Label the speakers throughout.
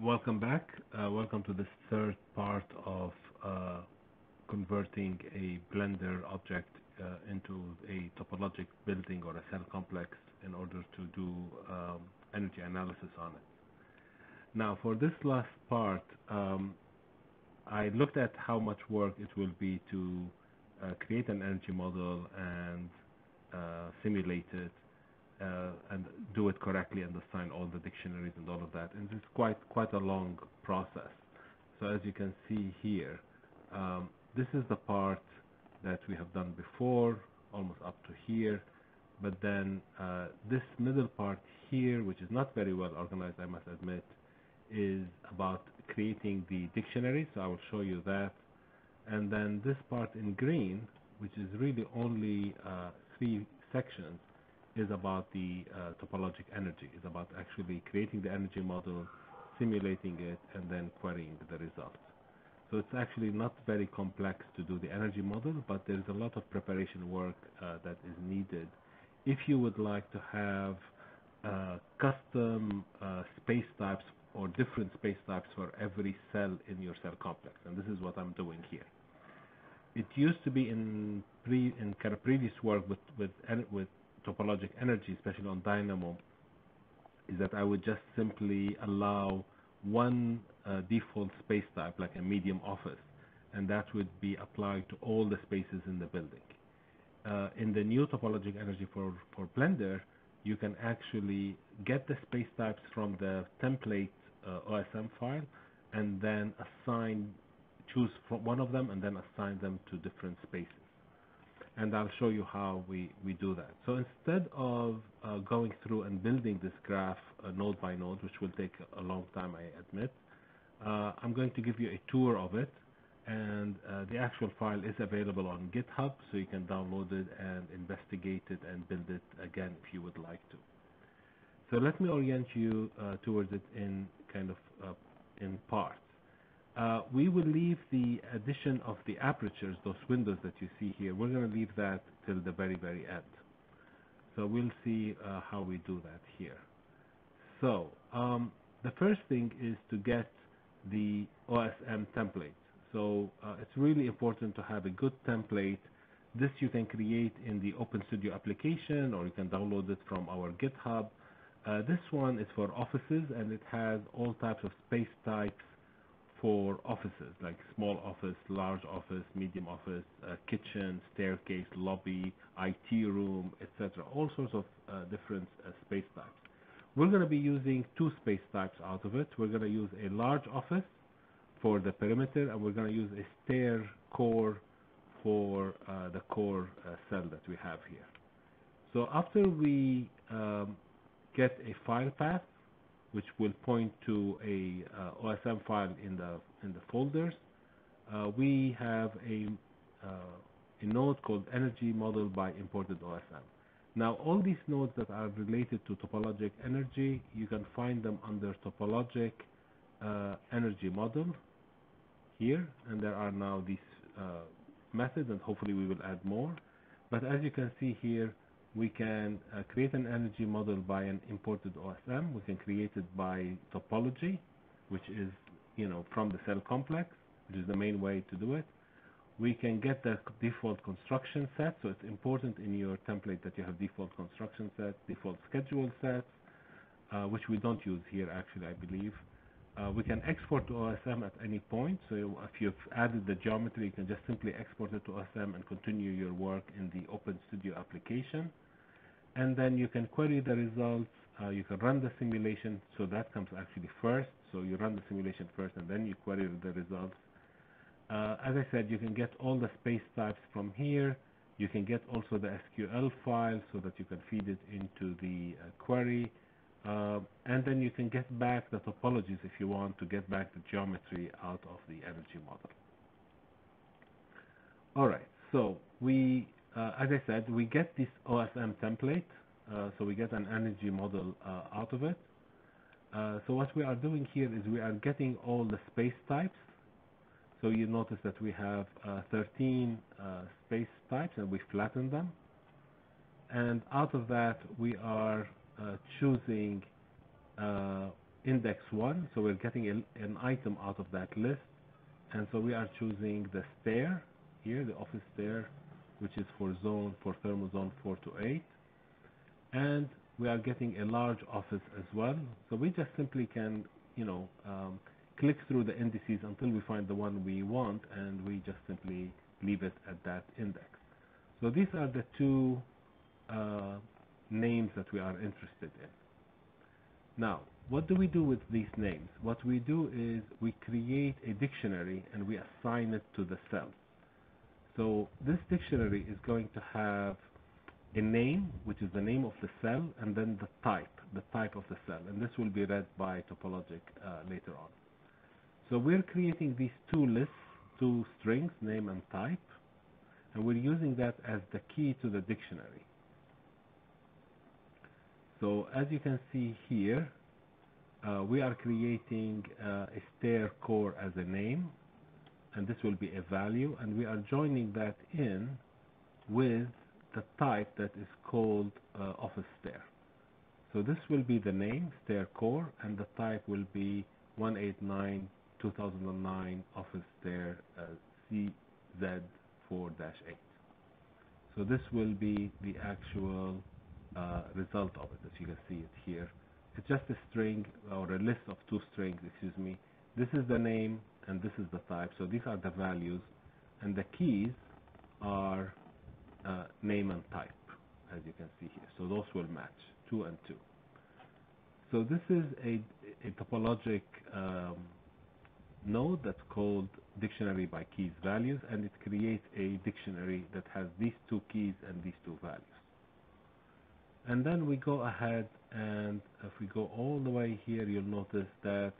Speaker 1: Welcome back. Uh, welcome to the third part of uh, converting a Blender object uh, into a topologic building or a cell complex in order to do um, energy analysis on it. Now, for this last part, um, I looked at how much work it will be to uh, create an energy model and uh, simulate it and do it correctly and assign all the dictionaries and all of that. And it's quite quite a long process. So as you can see here, um, this is the part that we have done before, almost up to here. But then uh, this middle part here, which is not very well organized, I must admit, is about creating the dictionary. So I will show you that. And then this part in green, which is really only uh, three sections, is about the uh, topologic energy. It's about actually creating the energy model, simulating it, and then querying the results. So it's actually not very complex to do the energy model, but there's a lot of preparation work uh, that is needed if you would like to have uh, custom uh, space types or different space types for every cell in your cell complex. And this is what I'm doing here. It used to be in pre in kind of previous work with with with topologic energy, especially on Dynamo, is that I would just simply allow one uh, default space type, like a medium office, and that would be applied to all the spaces in the building. Uh, in the new topologic energy for, for Blender, you can actually get the space types from the template uh, OSM file and then assign, choose from one of them and then assign them to different spaces and I'll show you how we, we do that. So instead of uh, going through and building this graph uh, node by node, which will take a long time, I admit, uh, I'm going to give you a tour of it, and uh, the actual file is available on GitHub, so you can download it and investigate it and build it again if you would like to. So let me orient you uh, towards it in kind of uh, in parts. Uh, we will leave the addition of the apertures, those windows that you see here, we're going to leave that till the very, very end. So we'll see uh, how we do that here. So um, the first thing is to get the OSM template. So uh, it's really important to have a good template. This you can create in the OpenStudio application or you can download it from our GitHub. Uh, this one is for offices and it has all types of space types for offices, like small office, large office, medium office, uh, kitchen, staircase, lobby, IT room, etc. All sorts of uh, different uh, space types. We're going to be using two space types out of it. We're going to use a large office for the perimeter, and we're going to use a stair core for uh, the core uh, cell that we have here. So after we um, get a file path, which will point to a uh, OSM file in the in the folders. Uh, we have a uh, a node called energy model by imported OSM. Now all these nodes that are related to topologic energy, you can find them under topologic uh, energy model here, and there are now these uh, methods, and hopefully we will add more. But as you can see here, we can uh, create an energy model by an imported OSM. We can create it by topology, which is you know from the cell complex, which is the main way to do it. We can get the default construction set, so it's important in your template that you have default construction set, default schedule sets, uh, which we don't use here actually, I believe. Uh, we can export to OSM at any point, so if you've added the geometry, you can just simply export it to OSM and continue your work in the OpenStudio application and then you can query the results. Uh, you can run the simulation, so that comes actually first. So you run the simulation first, and then you query the results. Uh, as I said, you can get all the space types from here. You can get also the SQL file so that you can feed it into the uh, query. Uh, and then you can get back the topologies if you want to get back the geometry out of the energy model. All right, so we uh, as I said, we get this OSM template, uh, so we get an energy model uh, out of it. Uh, so what we are doing here is we are getting all the space types. So you notice that we have uh, 13 uh, space types and we flatten them. And out of that, we are choosing index 1, so we're getting a, an item out of that list. And so we are choosing the stair here, the office stair, which is for zone, for thermal zone 4 to 8. And we are getting a large office as well. So we just simply can, you know, um, click through the indices until we find the one we want, and we just simply leave it at that index. So these are the two uh, names that we are interested in. Now, what do we do with these names? What we do is we create a dictionary and we assign it to the cell. So this dictionary is going to have a name, which is the name of the cell, and then the type, the type of the cell. And this will be read by TopoloGic uh, later on. So we're creating these two lists, two strings, name and type, and we're using that as the key to the dictionary. So as you can see here, uh, we are creating uh, a stair core as a name, and this will be a value, and we are joining that in with the type that is called uh, office stair. So this will be the name, stair core, and the type will be 189 2009 office stair uh, CZ4-8. So this will be the actual result of it, as you can see it here. It's just a string or a list of two strings, excuse me. This is the name and this is the type. So these are the values, and the keys are uh, name and type, as you can see here. So those will match, two and two. So this is a, a topologic um, node that's called dictionary by keys values, and it creates a dictionary that has these two keys and these two values. And then we go ahead and if we go all the way here, you'll notice that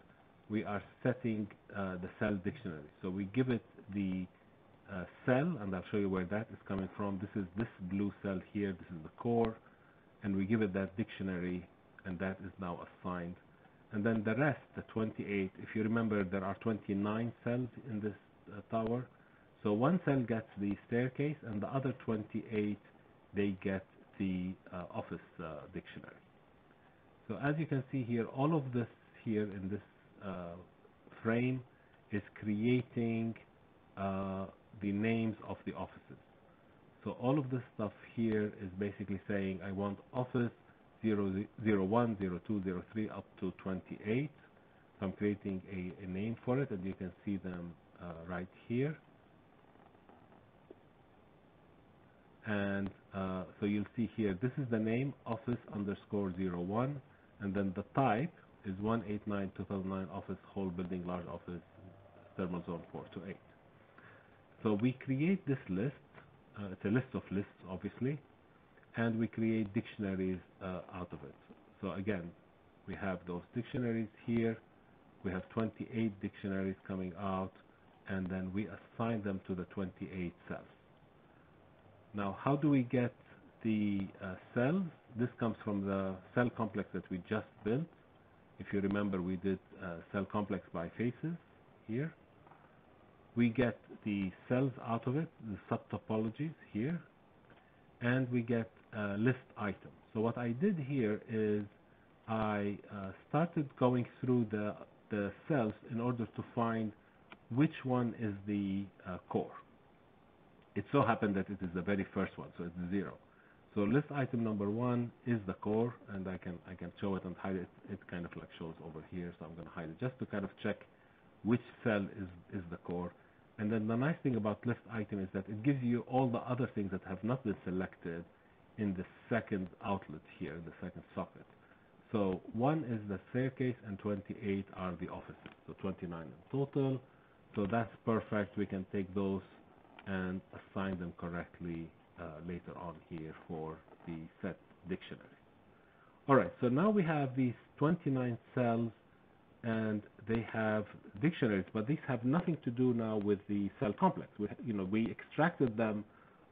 Speaker 1: we are setting uh, the cell dictionary. So we give it the uh, cell, and I'll show you where that is coming from. This is this blue cell here. This is the core, and we give it that dictionary, and that is now assigned. And then the rest, the 28, if you remember, there are 29 cells in this uh, tower. So one cell gets the staircase, and the other 28, they get the uh, office uh, dictionary. So as you can see here, all of this here in this uh, frame is creating the names of the offices. So all of this stuff here is basically saying I want office 0, 0, 01, 02, 03 up to 28. So I'm creating a, a name for it and you can see them uh, right here. And uh, so you'll see here, this is the name office underscore 01 and then the type is 189 2009 office whole building large office thermal zone 4 to 8. So we create this list, uh, it's a list of lists obviously, and we create dictionaries uh, out of it. So again, we have those dictionaries here, we have 28 dictionaries coming out, and then we assign them to the 28 cells. Now, how do we get the uh, cells? This comes from the cell complex that we just built. If you remember, we did uh, cell complex by faces here. We get the cells out of it, the subtopologies here, and we get uh, list items. So what I did here is I uh, started going through the, the cells in order to find which one is the uh, core. It so happened that it is the very first one, so it's zero. So list item number one is the core, and I can I can show it and hide it. It kind of like shows over here, so I'm going to hide it just to kind of check which cell is is the core. And then the nice thing about list item is that it gives you all the other things that have not been selected in the second outlet here, in the second socket. So one is the staircase and 28 are the offices. So 29 in total. So that's perfect. We can take those and assign them correctly uh, later on here for the set dictionary. Alright, so now we have these 29 cells and they have dictionaries, but these have nothing to do now with the cell complex. We, you know, we extracted them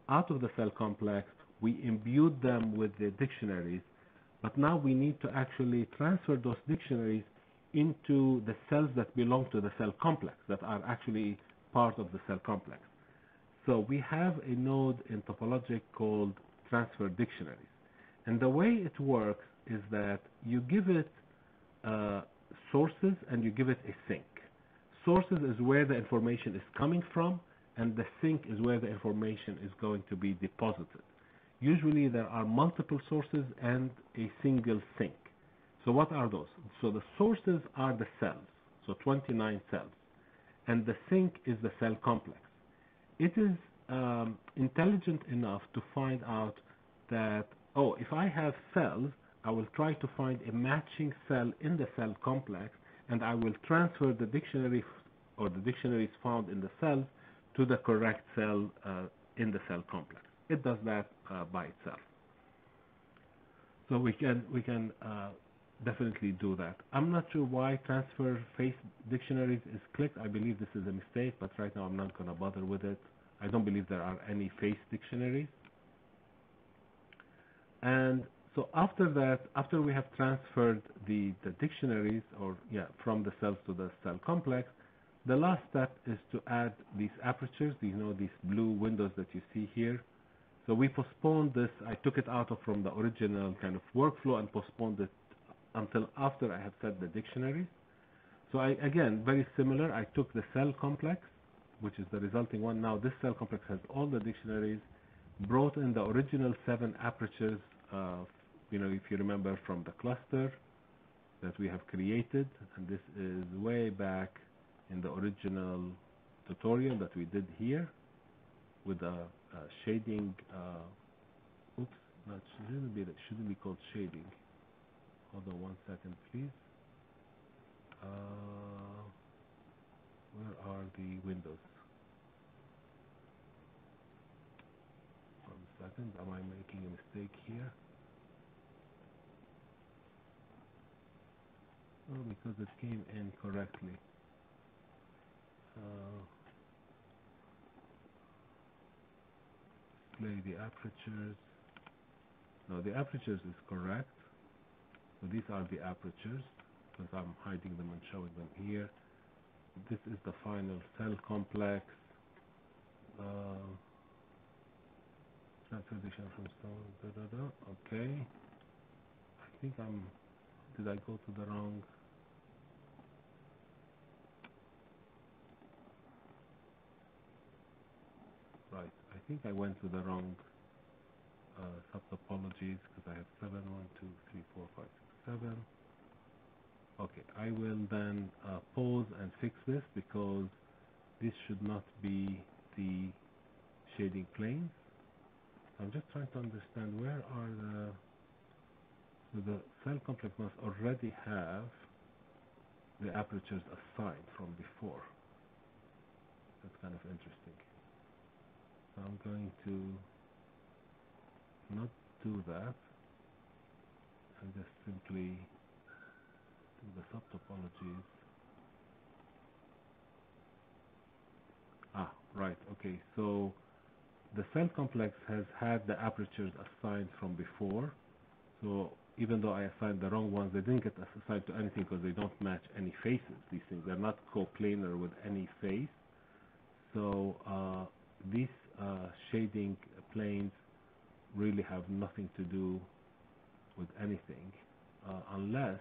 Speaker 1: out of the cell complex, we imbued them with the dictionaries, but now we need to actually transfer those dictionaries into the cells that belong to the cell complex, that are actually part of the cell complex. So we have a node in TopoloGic called transfer dictionaries. And the way it works is that you give it uh, sources and you give it a sink. Sources is where the information is coming from, and the sink is where the information is going to be deposited. Usually there are multiple sources and a single sink. So what are those? So the sources are the cells, so 29 cells, and the sink is the cell complex. It is um, intelligent enough to find out that, oh, if I have cells, I will try to find a matching cell in the cell complex, and I will transfer the dictionary or the dictionaries found in the cells to the correct cell uh, in the cell complex. It does that uh, by itself. So we can we can uh, definitely do that. I'm not sure why transfer face dictionaries is clicked. I believe this is a mistake, but right now I'm not going to bother with it. I don't believe there are any face dictionaries. And so after that, after we have transferred the, the dictionaries, or yeah, from the cells to the cell complex, the last step is to add these apertures, you know, these blue windows that you see here. So we postponed this, I took it out of from the original kind of workflow and postponed it until after I have set the dictionaries. So I, again, very similar, I took the cell complex, which is the resulting one. Now this cell complex has all the dictionaries, brought in the original seven apertures, uh, you know, if you remember from the cluster that we have created, and this is way back in the original tutorial that we did here with the uh, shading, uh, oops, that shouldn't be, that shouldn't be called shading. Hold on one second, please. Uh, where are the windows? One second, am I making a mistake here? Oh, because it came in correctly. Uh, the apertures. No, the apertures is correct. So these are the apertures because I'm hiding them and showing them here. This is the final cell complex. Uh, transfer from stone. Da, da, da. Okay. I think I'm. Did I go to the wrong? Right. I think I went to the wrong uh, subtopologies because I have 7, 1, 2, 3, 4, 5, 6, 7. Okay, I will then uh, pause and fix this because this should not be the shading planes. I'm just trying to understand where are the so the cell complex must already have the apertures assigned from before. That's kind of interesting. So I'm going to not do that and just simply do the subtopologies. Ah, right, okay, so the cell complex has had the apertures assigned from before, so even though I assigned the wrong ones, they didn't get assigned to anything because they don't match any faces, these things. They're not coplanar with any face. So uh, these uh, shading planes really have nothing to do with anything uh, unless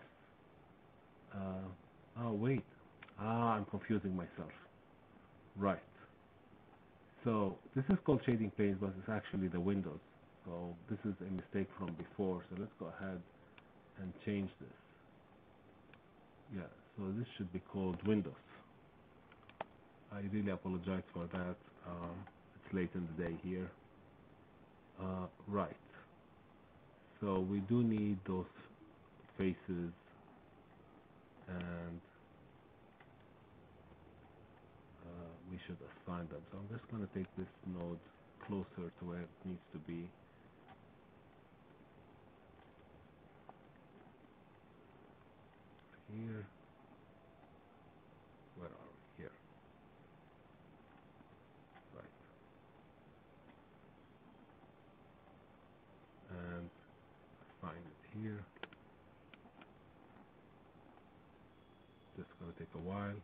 Speaker 1: uh, oh wait. Ah I'm confusing myself. Right. So this is called shading planes but it's actually the windows. So this is a mistake from before so let's go ahead and change this. Yeah so this should be called windows. I really apologize for that. Um, it's late in the day here. Uh, right. So we do need those faces and uh, we should assign them. So I'm just going to take this node closer to where it needs to be. Here. while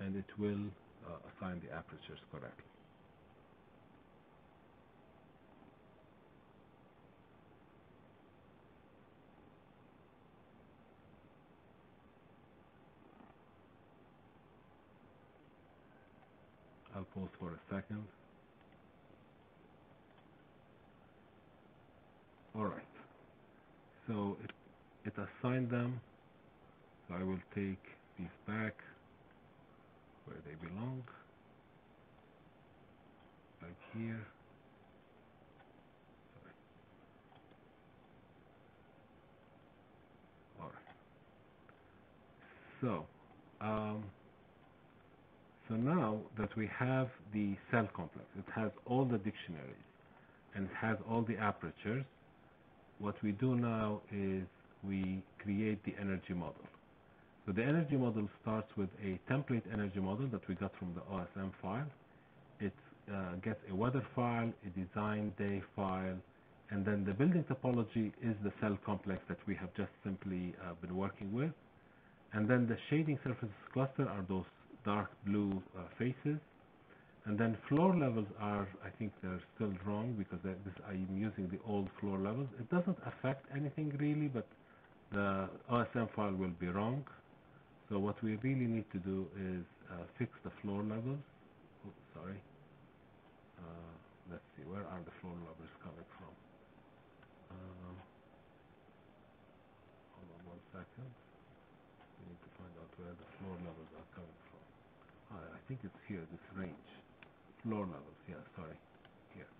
Speaker 1: and it will uh, assign the apertures correctly. I'll pause for a second. All right. So it it assigned them. So I will take these back where they belong. Like here. Sorry. Alright. So, um, so now that we have the cell complex, it has all the dictionaries and it has all the apertures, what we do now is we create the energy model. So the energy model starts with a template energy model that we got from the OSM file. It uh, gets a weather file, a design day file, and then the building topology is the cell complex that we have just simply uh, been working with. And then the shading surfaces cluster are those dark blue uh, faces. And then floor levels are, I think they're still wrong because this, I'm using the old floor levels. It doesn't affect anything really, but the OSM file will be wrong. So what we really need to do is uh, fix the floor levels. Oh, sorry. Uh, let's see, where are the floor levels coming from? Um, hold on one second. We need to find out where the floor levels are coming from. Ah, I think it's here, this range. Floor levels, yeah, sorry. Here.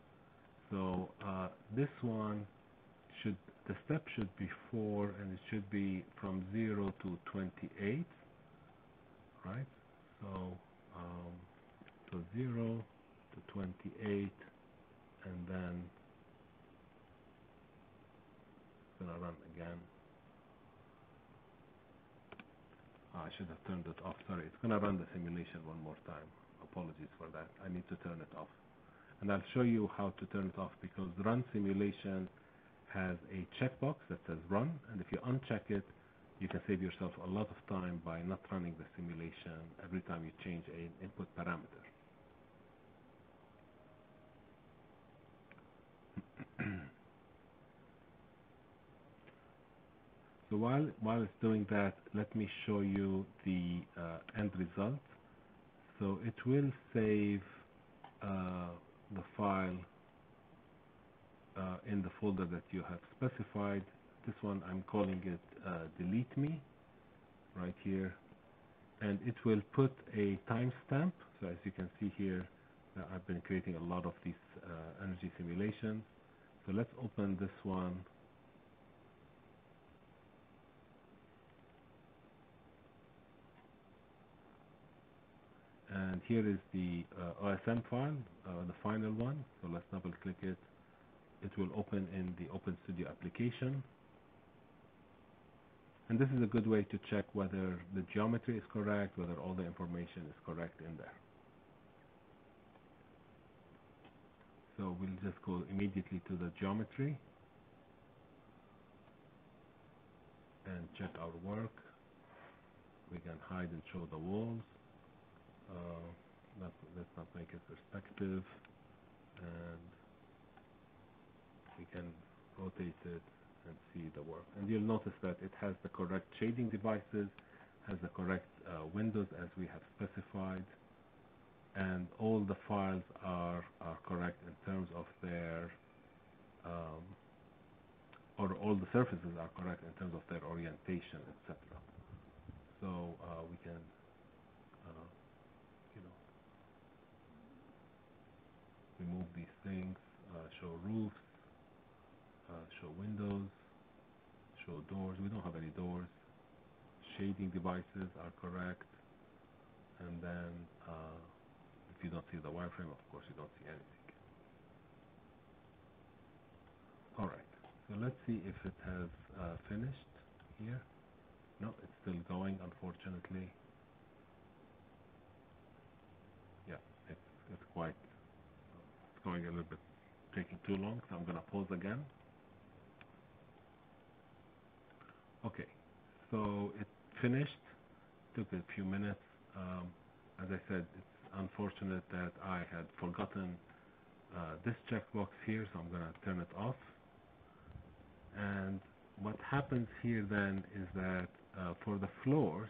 Speaker 1: So uh, this one should, the step should be 4 and it should be from 0 to 28, right? So, um, so 0 to 28 and then gonna run again. Ah, I should have turned it off. Sorry, it's gonna run the simulation one more time. Apologies for that. I need to turn it off. And I'll show you how to turn it off because run simulation has a checkbox that says run and if you uncheck it you can save yourself a lot of time by not running the simulation every time you change an input parameter. so while, while it's doing that, let me show you the uh, end result. So it will save uh, the file in the folder that you have specified. This one I'm calling it uh, delete me right here. And it will put a timestamp. So as you can see here uh, I've been creating a lot of these uh, energy simulations. So let's open this one. And here is the uh, OSM file uh, the final one. So let's double click it it will open in the Open Studio application. And this is a good way to check whether the geometry is correct, whether all the information is correct in there. So we'll just go immediately to the geometry and check our work. We can hide and show the walls. Uh, let's, let's not make it perspective. And we can rotate it and see the work. And you'll notice that it has the correct shading devices, has the correct uh, windows as we have specified, and all the files are, are correct in terms of their, um, or all the surfaces are correct in terms of their orientation, etc. So uh, we can, uh, you know, remove these things, uh, show roofs, show windows, show doors. We don't have any doors. Shading devices are correct. And then uh, if you don't see the wireframe, of course, you don't see anything. All right. So let's see if it has uh, finished here. No, it's still going, unfortunately. Yeah, it's, it's quite, it's going a little bit, taking too long, so I'm going to pause again. Okay, so it finished. Took a few minutes. Um, as I said, it's unfortunate that I had forgotten uh, this checkbox here, so I'm going to turn it off. And what happens here then is that uh, for the floors,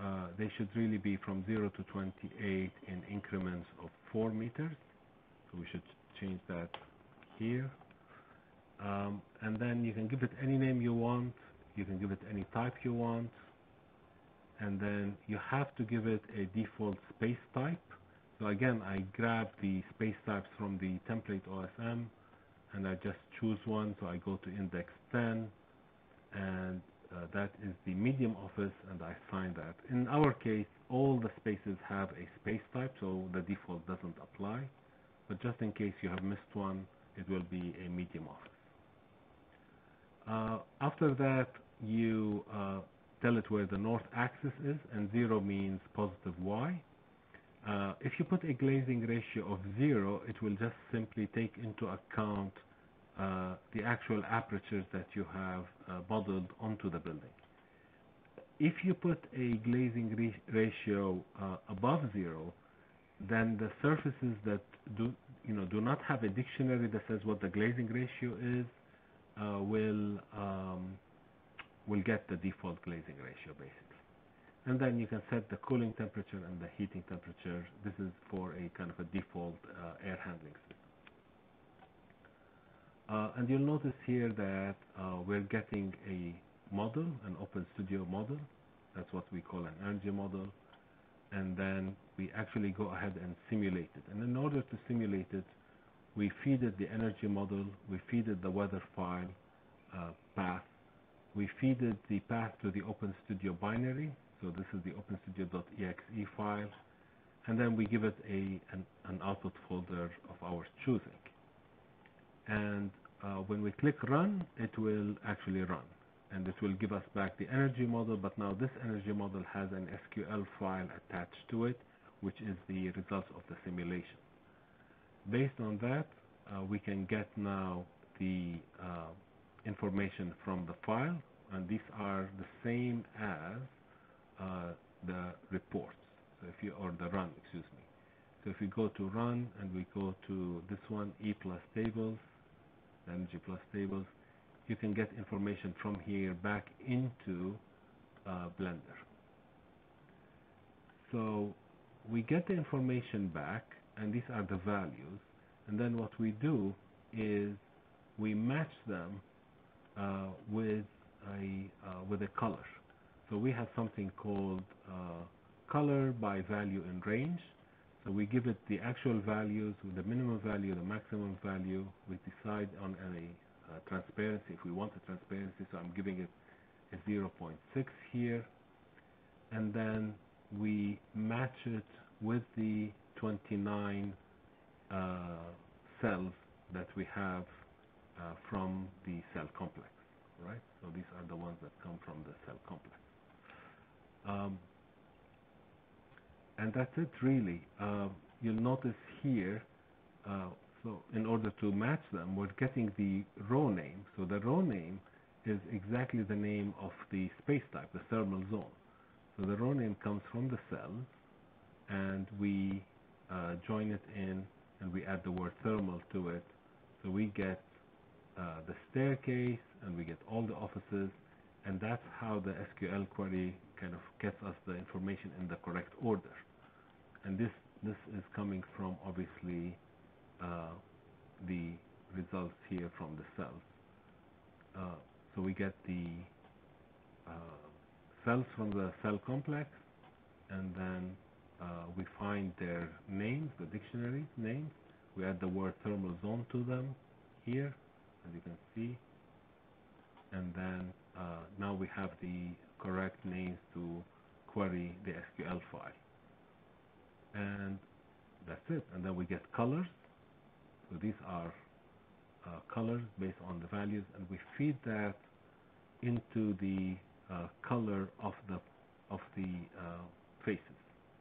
Speaker 1: uh, they should really be from 0 to 28 in increments of 4 meters. So we should change that here. Um, and then you can give it any name you want. You can give it any type you want. And then you have to give it a default space type. So again, I grab the space types from the template OSM and I just choose one. So I go to index 10 and uh, that is the medium office and I assign that. In our case, all the spaces have a space type, so the default doesn't apply. But just in case you have missed one, it will be a medium office. Uh, after that, you uh, tell it where the north axis is, and 0 means positive y. Uh, if you put a glazing ratio of 0, it will just simply take into account uh, the actual apertures that you have uh, modeled onto the building. If you put a glazing ratio uh, above 0, then the surfaces that do you know do not have a dictionary that says what the glazing ratio is uh, will um, will get the default glazing ratio basically. And then you can set the cooling temperature and the heating temperature. This is for a kind of a default uh, air handling system. Uh, and you'll notice here that uh, we're getting a model, an Open Studio model. That's what we call an energy model. And then we actually go ahead and simulate it. And in order to simulate it, we feed it the energy model, we feed it the weather file uh, path, we feed it the path to the OpenStudio binary, so this is the openstudio.exe file, and then we give it a an, an output folder of our choosing. And uh, when we click run, it will actually run, and it will give us back the energy model, but now this energy model has an SQL file attached to it, which is the results of the simulation. Based on that, uh, we can get now the uh, information from the file, and these are the same as uh, the reports. So if you or the run, excuse me. So if we go to run and we go to this one, E plus tables, energy plus tables, you can get information from here back into uh, Blender. So we get the information back and these are the values. And then what we do is we match them uh, with a uh, with a color. So we have something called uh, color by value in range. So we give it the actual values with the minimum value the maximum value. We decide on a uh, transparency. If we want a transparency so I'm giving it a 0.6 here. And then we match it with the 29 uh, cells that we have uh, from the cell complex, right? So these are the ones that come from the cell complex. Um, and that's it really. Uh, you'll notice here, uh, so in order to match them, we're getting the row name. So the row name is exactly the name of the space type, the thermal zone. So the row name comes from the cells, and we uh, join it in and we add the word thermal to it. So we get uh, the staircase and we get all the offices and that's how the SQL query kind of gets us the information in the correct order. And this this is coming from obviously uh, the results here from the cells. Uh, so we get the uh, cells from the cell complex and then we find their names, the dictionary names. We add the word thermal zone to them here, as you can see. And then uh, now we have the correct names to query the SQL file. And that's it. And then we get colors. So these are uh, colors based on the values, and we feed that into the uh, color of the of the uh, faces.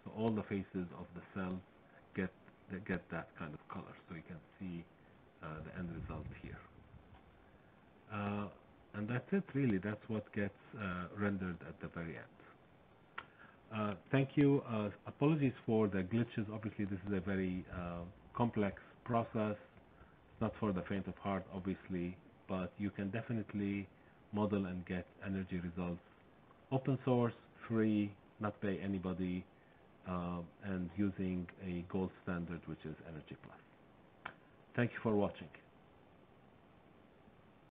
Speaker 1: So all the faces of the cells get get that kind of color. So you can see uh, the end result here. Uh, and that's it really. That's what gets uh, rendered at the very end. Uh, thank you. Uh, apologies for the glitches. Obviously, this is a very complex process. It's not for the faint of heart, obviously, but you can definitely model and get energy results. Open source, free, not pay anybody, uh, Um, and using a gold standard, which is Energy Plus. Thank you for watching.